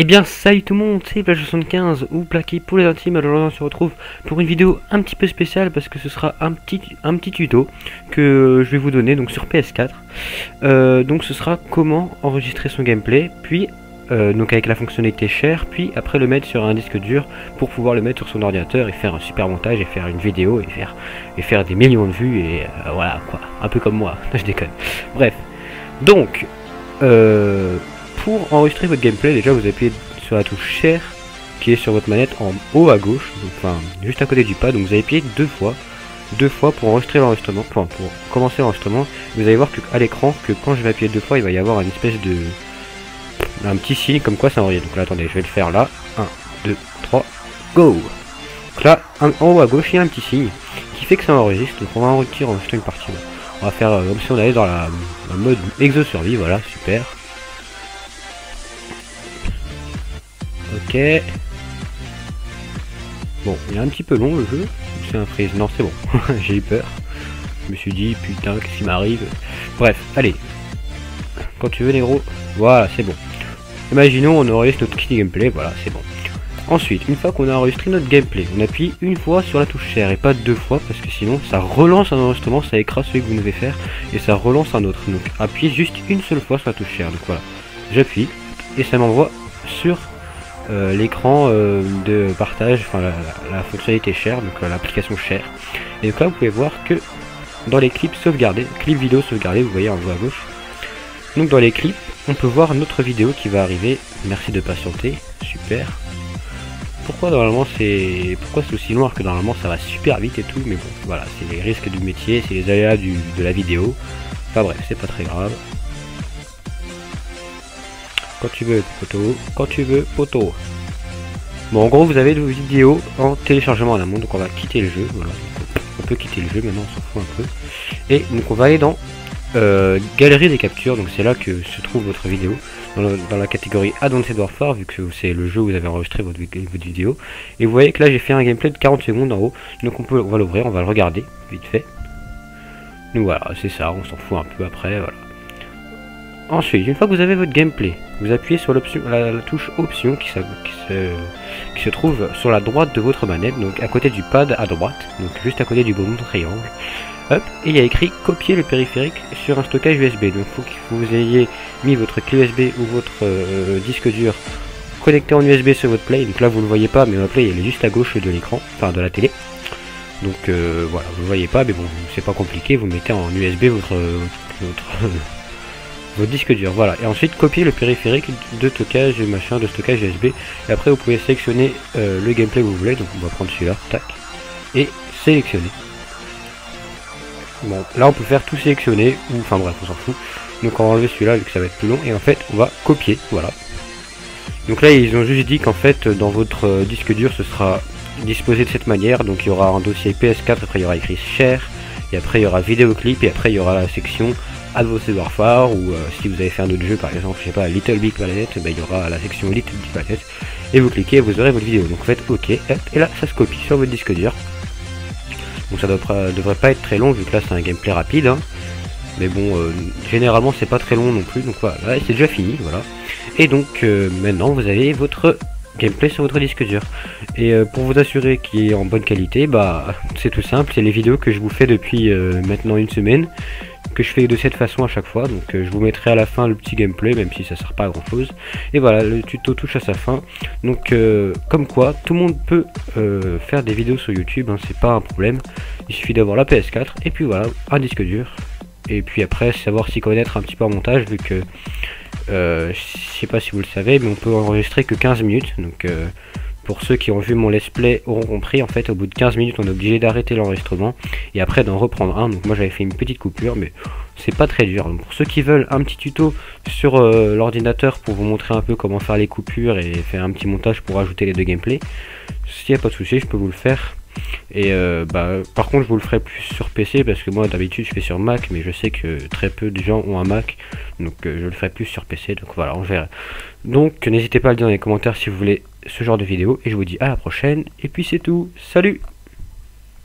Eh bien salut tout le monde, c'est Plage75 ou Plaqué pour les intimes, alors on se retrouve pour une vidéo un petit peu spéciale parce que ce sera un petit, un tuto que je vais vous donner donc sur PS4 euh, donc ce sera comment enregistrer son gameplay, puis euh, donc avec la fonctionnalité share, puis après le mettre sur un disque dur pour pouvoir le mettre sur son ordinateur et faire un super montage et faire une vidéo et faire, et faire des millions de vues et euh, voilà quoi, un peu comme moi, je déconne. Bref, donc... Euh, pour enregistrer votre gameplay, déjà vous appuyez sur la touche Share qui est sur votre manette en haut à gauche, enfin juste à côté du pad, donc vous allez appuyer deux fois, deux fois pour enregistrer l'enregistrement, enfin pour commencer l'enregistrement, vous allez voir qu'à l'écran que quand je vais appuyer deux fois, il va y avoir une espèce de un petit signe comme quoi ça enregistre. Donc là attendez, je vais le faire là. 1, 2, 3, go Donc là, en haut à gauche, il y a un petit signe qui fait que ça enregistre, donc on va enregistrer une partie là. On va faire euh, comme si on allait dans la mode exo survie, voilà, super. Ok. Bon, il est un petit peu long le jeu. C'est un freeze. Non, c'est bon. J'ai eu peur. Je me suis dit, putain, qu'est-ce qui m'arrive? Bref, allez. Quand tu veux, négro. Voilà, c'est bon. Imaginons, on enregistre notre kit gameplay. Voilà, c'est bon. Ensuite, une fois qu'on a enregistré notre gameplay, on appuie une fois sur la touche share et pas deux fois parce que sinon ça relance un enregistrement, ça écrase celui que vous devez faire et ça relance un autre. Donc appuyez juste une seule fois sur la touche share. Donc voilà, j'appuie et ça m'envoie sur euh, l'écran euh, de partage, enfin la, fonctionnalité share, donc euh, l'application share. Et donc là vous pouvez voir que dans les clips sauvegardés, clips vidéo sauvegardés, vous voyez en haut à gauche. Donc dans les clips, on peut voir notre vidéo qui va arriver. Merci de patienter, super. Pourquoi normalement c'est pourquoi c'est aussi noir que normalement ça va super vite et tout, mais bon voilà, c'est les risques du métier, c'est les aléas de la vidéo. Enfin bref, c'est pas très grave. Quand tu veux, poteau. Quand tu veux, poteau. Bon, en gros, vous avez vos vidéos en téléchargement en amont. Donc, on va quitter le jeu. Voilà. On peut quitter le jeu maintenant, on s'en fout un peu. Et donc, on va aller dans euh, Galerie des captures. Donc, c'est là que se trouve votre vidéo. Dans, la catégorie Advanced Warfare, vu que c'est le jeu où vous avez enregistré votre, vidéo. Et vous voyez que là, j'ai fait un gameplay de 40 secondes en haut. Donc, on, peut, on va l'ouvrir, on va le regarder vite fait. Donc, voilà, c'est ça. On s'en fout un peu après. Voilà. Ensuite, une fois que vous avez votre gameplay, vous appuyez sur la, touche option qui, se, trouve sur la droite de votre manette, donc à côté du pad à droite, donc juste à côté du bouton triangle. Hop, et il y a écrit copier le périphérique sur un stockage USB. Donc il faut que vous ayez mis votre clé USB ou votre euh, disque dur connecté en USB sur votre play. Donc là vous ne le voyez pas, mais votre play elle est juste à gauche de l'écran, enfin de la télé. Donc euh, voilà, vous ne le voyez pas, mais bon, c'est pas compliqué, vous mettez en USB votre votre disque dur. Voilà. Et ensuite, copier le périphérique de stockage, machin, de stockage USB. Et après, vous pouvez sélectionner euh, le gameplay que vous voulez. Donc, on va prendre celui-là, tac, et sélectionner. Bon, là, on peut faire tout sélectionner, ou enfin bref, on s'en fout. Donc, on va enlever celui-là, vu que ça va être plus long. Et en fait, on va copier, voilà. Donc là, ils ont juste dit qu'en fait, dans votre euh, disque dur, ce sera disposé de cette manière. Donc, il y aura un dossier PS4, après, il y aura écrit share. Et après, il y aura vidéoclip, et après, il y aura la section Advanced Warfare ou euh, si vous avez fait un autre jeu par exemple je sais pas Little Big Planet ben, il y aura la section Little Big Planet. Et vous cliquez et vous aurez votre vidéo. Donc faites ok et là ça se copie sur votre disque dur. Donc ça devrait, devrait pas être très long vu que là c'est un gameplay rapide hein. mais bon euh, généralement c'est pas très long non plus. Donc voilà. C'est déjà fini voilà. Et donc euh, maintenant vous avez votre gameplay sur votre disque dur. Et pour vous assurer qu'il est en bonne qualité bah c'est tout simple. C'est les vidéos que je vous fais depuis maintenant une semaine que je fais de cette façon à chaque fois. Donc euh, je vous mettrai à la fin le petit gameplay, même si ça sert pas à grand chose. Et voilà, le tuto touche à sa fin. Donc euh, comme quoi, tout le monde peut euh, faire des vidéos sur YouTube, hein, c'est pas un problème. Il suffit d'avoir la PS4 et puis voilà, un disque dur. Et puis après, savoir s'y connaître un petit peu en montage, vu que je sais pas si vous le savez, mais on peut enregistrer que 15 minutes. Donc pour ceux qui ont vu mon let's play auront compris, en fait au bout de 15 minutes on est obligé d'arrêter l'enregistrement et après d'en reprendre un. Donc moi j'avais fait une petite coupure mais c'est pas très dur. Donc pour ceux qui veulent un petit tuto sur euh, l'ordinateur pour vous montrer un peu comment faire les coupures et faire un petit montage pour ajouter les deux gameplays, s'il n'y a pas de souci je peux vous le faire. Et euh, bah, par contre, je vous le ferai plus sur PC parce que moi d'habitude je fais sur Mac, mais je sais que très peu de gens ont un Mac, donc euh, je le ferai plus sur PC. Donc voilà, on verra. Donc n'hésitez pas à le dire dans les commentaires si vous voulez ce genre de vidéo, et je vous dis à la prochaine. Et puis c'est tout. Salut